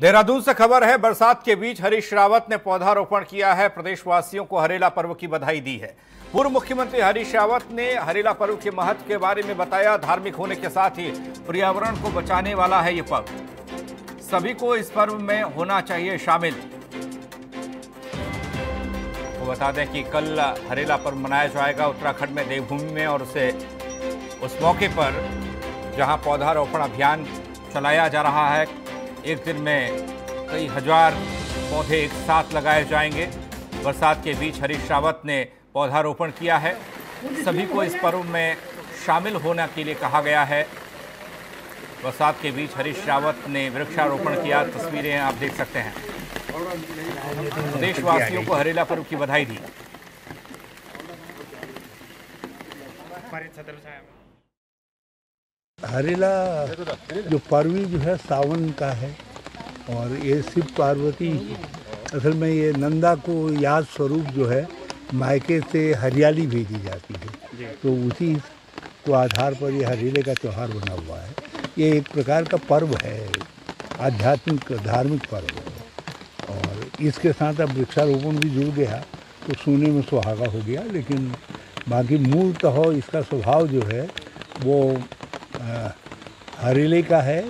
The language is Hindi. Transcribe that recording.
देहरादून से खबर है, बरसात के बीच हरीश रावत ने पौधारोपण किया है। प्रदेशवासियों को हरेला पर्व की बधाई दी है। पूर्व मुख्यमंत्री हरीश रावत ने हरेला पर्व के महत्व के बारे में बताया। धार्मिक होने के साथ ही पर्यावरण को बचाने वाला है ये पर्व। सभी को इस पर्व में होना चाहिए शामिल। वो बता दें कि कल हरेला पर्व मनाया जाएगा उत्तराखंड में देवभूमि में और उसे उस मौके पर जहाँ पौधारोपण अभियान चलाया जा रहा है एक दिन में कई हज़ार पौधे एक साथ लगाए जाएँगे। बरसात के बीच हरीश रावत ने पौधारोपण किया है। सभी को इस पर्व में शामिल होने के लिए कहा गया है। बरसात के बीच हरीश रावत ने वृक्षारोपण किया। तस्वीरें आप देख सकते हैं। देशवासियों को हरेला पर्व की बधाई दी। हरेला जो पर्वी जो है सावन का है। और ये शिव पार्वती असल में ये नंदा को याद स्वरूप जो है मायके से हरियाली भेजी जाती है। तो उसी को आधार पर ये हरेले का त्यौहार बना हुआ है। ये एक प्रकार का पर्व है आध्यात्मिक धार्मिक पर्व है। और इसके साथ अब वृक्षारोपण भी जुड़ गया तो सोने में सुहागा हो गया लेकिन बाकी मूल मूलतः इसका स्वभाव जो है वो हरेले का है।